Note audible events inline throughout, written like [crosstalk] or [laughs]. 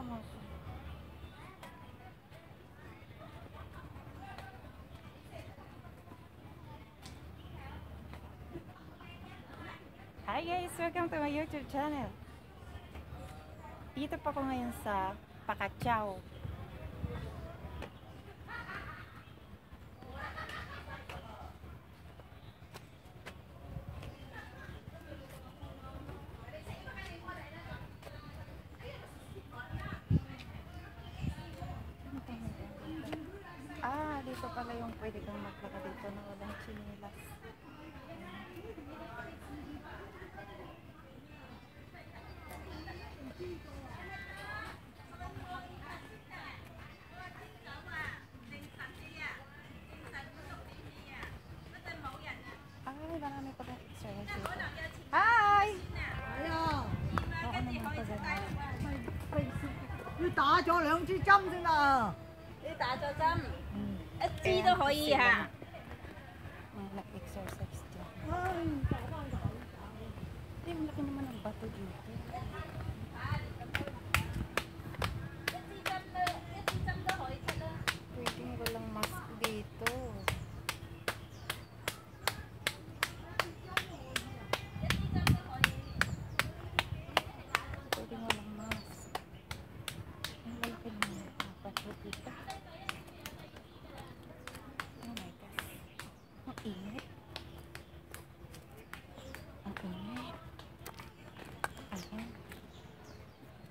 vamos. Hi guys! Welcome to my YouTube channel. Dito pa ako ngayon sa Pakachaw. ito pala yung pwede kang maglaka dito na walang chinilas. Ay, marami pa rin service dito. Hi! Hello! Ako naman pa rin. Phải phải phải. 要打咗兩支針先啦！你打咗針？支都可以嚇。力 exercise dyan. Ay, ang laki naman ng bato dito. ini ingat ayan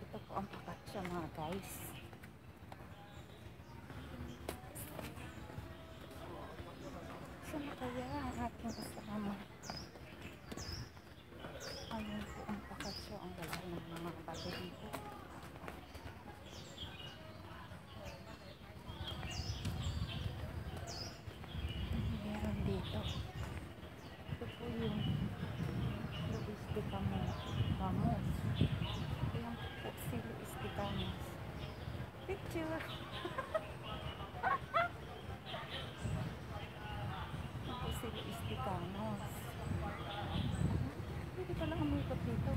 kita keempat ang guys sama kayak ang ayan po ang ang ng mga picture. Ito sila Isticanos. Pwede pala umikot dito.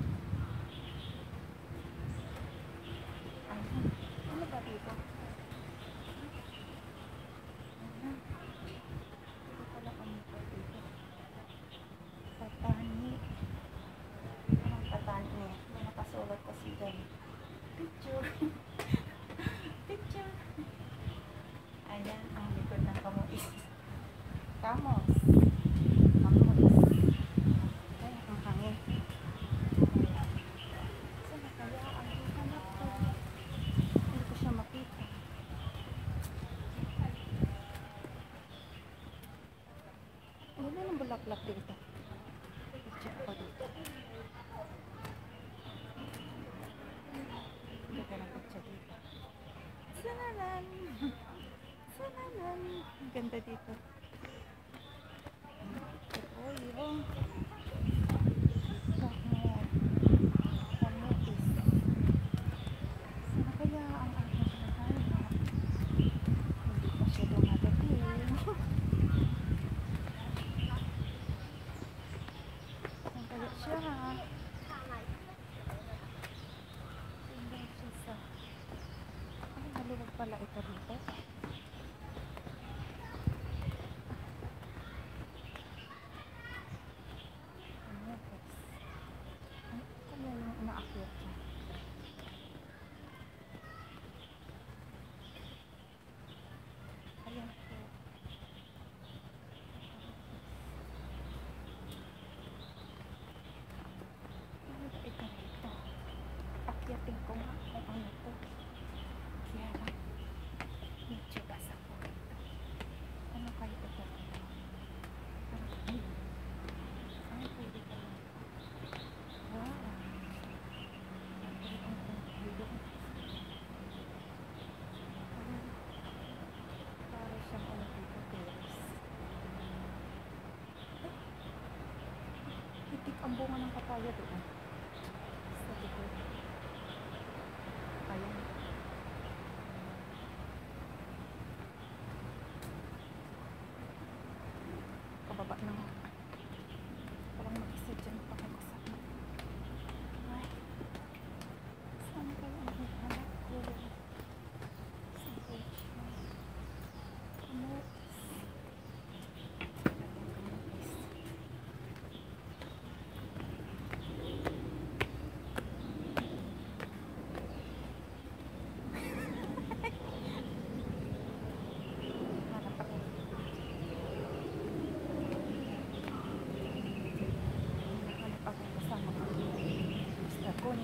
Salanan. Salanan. Ang ganda dito. Ito yung siya ha. ang bunga ng papaya doon. Sa likod. Ayan. Kababa ng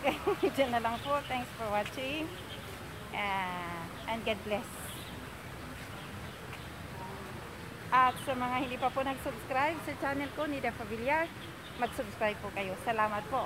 Hanggang [laughs] dyan na lang po. Thanks for watching. Ah, and God bless. At sa mga hindi pa po nag-subscribe sa channel ko, Nida Familiar, mag-subscribe po kayo. Salamat po.